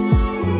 Música